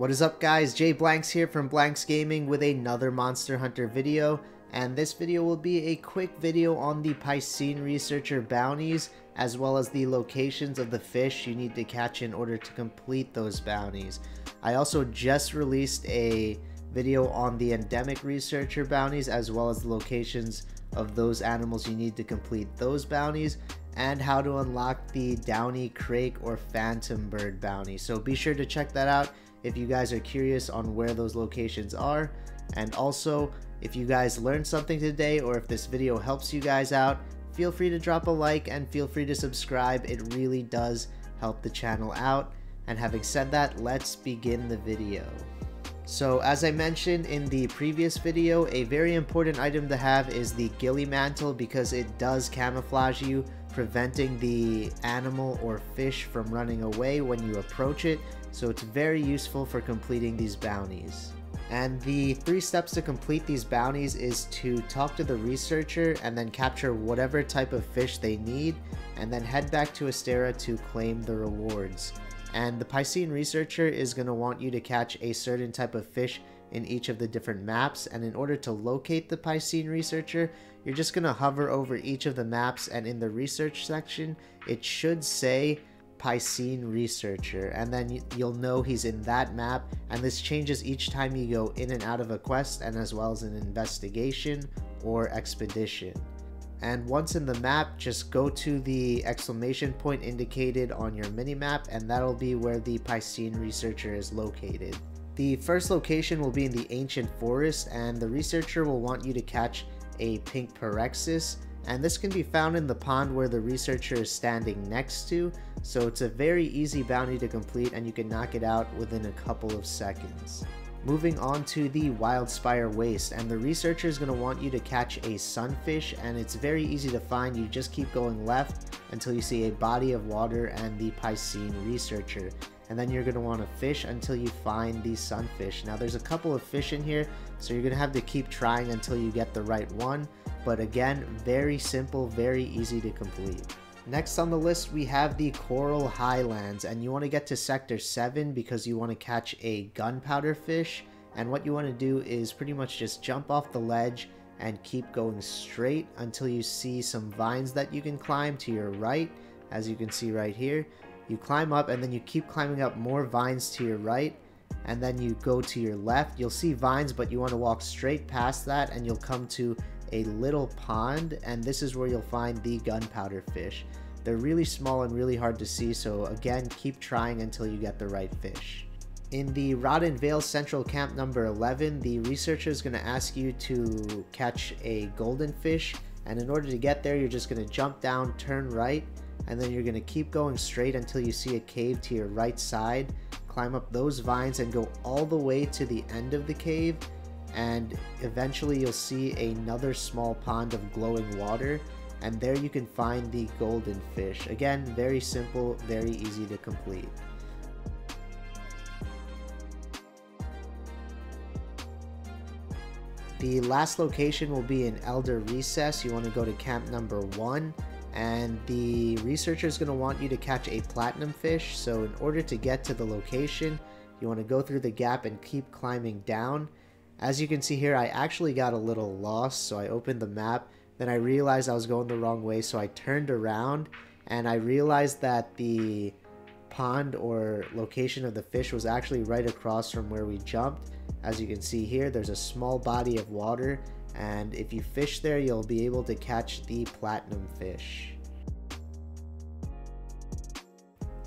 What is up guys, Jay Blancs here from Blancs Gaming with another Monster Hunter video and this video will be a quick video on the Piscine Researcher bounties as well as the locations of the fish you need to catch in order to complete those bounties. I also just released a video on the Endemic Researcher bounties as well as the locations of those animals you need to complete those bounties and how to unlock the Downy Crake or Phantom Bird bounty. So be sure to check that out if you guys are curious on where those locations are. And also, if you guys learned something today or if this video helps you guys out, feel free to drop a like and feel free to subscribe. It really does help the channel out. And having said that, let's begin the video. So as I mentioned in the previous video, a very important item to have is the ghillie mantle because it does camouflage you, preventing the animal or fish from running away when you approach it so it's very useful for completing these bounties. And the three steps to complete these bounties is to talk to the researcher and then capture whatever type of fish they need and then head back to Astera to claim the rewards. And the Piscine researcher is going to want you to catch a certain type of fish in each of the different maps and in order to locate the Piscine researcher you're just going to hover over each of the maps and in the research section it should say Piscine Researcher, and then you'll know he's in that map, and this changes each time you go in and out of a quest, and as well as an investigation or expedition. And once in the map, just go to the exclamation point indicated on your minimap, and that'll be where the Piscine Researcher is located. The first location will be in the Ancient Forest, and the researcher will want you to catch a pink Parexus, and this can be found in the pond where the researcher is standing next to, so it's a very easy bounty to complete and you can knock it out within a couple of seconds. Moving on to the Wildspire Waste, and the researcher is going to want you to catch a sunfish, and it's very easy to find. You just keep going left until you see a body of water and the Piscine researcher. And then you're going to want to fish until you find the sunfish. Now there's a couple of fish in here, so you're going to have to keep trying until you get the right one. But again, very simple, very easy to complete. Next on the list, we have the Coral Highlands, and you want to get to Sector 7 because you want to catch a gunpowder fish. And what you want to do is pretty much just jump off the ledge and keep going straight until you see some vines that you can climb to your right, as you can see right here. You climb up and then you keep climbing up more vines to your right, and then you go to your left. You'll see vines, but you want to walk straight past that and you'll come to a little pond and this is where you'll find the gunpowder fish. They're really small and really hard to see so again keep trying until you get the right fish. In the Rotten Vale Central Camp number 11, the researcher is going to ask you to catch a golden fish and in order to get there you're just going to jump down, turn right, and then you're going to keep going straight until you see a cave to your right side, climb up those vines and go all the way to the end of the cave and eventually you'll see another small pond of glowing water and there you can find the golden fish. Again, very simple, very easy to complete. The last location will be in Elder Recess. You want to go to camp number one and the researcher is going to want you to catch a platinum fish. So in order to get to the location, you want to go through the gap and keep climbing down as you can see here, I actually got a little lost, so I opened the map. Then I realized I was going the wrong way, so I turned around and I realized that the pond or location of the fish was actually right across from where we jumped. As you can see here, there's a small body of water and if you fish there, you'll be able to catch the platinum fish.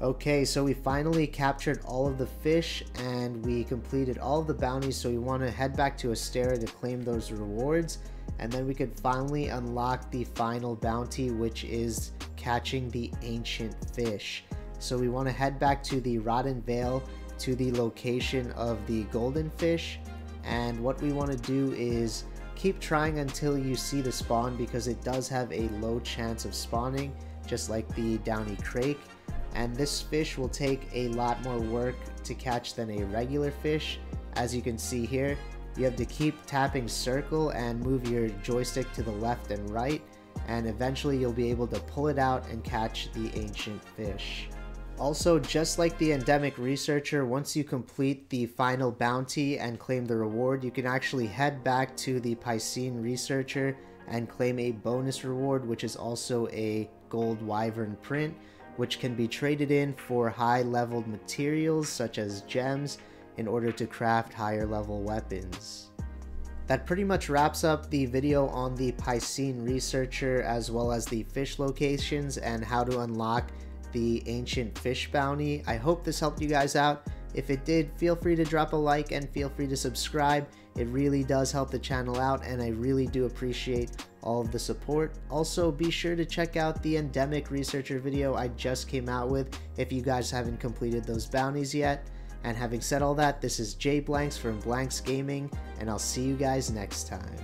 Okay, so we finally captured all of the fish and we completed all of the bounties. So we want to head back to Astera to claim those rewards. And then we could finally unlock the final bounty, which is catching the ancient fish. So we want to head back to the Rotten Vale to the location of the golden fish. And what we want to do is keep trying until you see the spawn because it does have a low chance of spawning, just like the Downy Crake and this fish will take a lot more work to catch than a regular fish. As you can see here, you have to keep tapping circle and move your joystick to the left and right and eventually you'll be able to pull it out and catch the ancient fish. Also, just like the endemic researcher, once you complete the final bounty and claim the reward, you can actually head back to the Piscine researcher and claim a bonus reward, which is also a gold wyvern print, which can be traded in for high leveled materials such as gems in order to craft higher level weapons. That pretty much wraps up the video on the Piscine Researcher as well as the fish locations and how to unlock the Ancient Fish Bounty. I hope this helped you guys out. If it did, feel free to drop a like and feel free to subscribe. It really does help the channel out and I really do appreciate all of the support. Also, be sure to check out the Endemic Researcher video I just came out with if you guys haven't completed those bounties yet. And having said all that, this is Jay Blancs from Blancs Gaming, and I'll see you guys next time.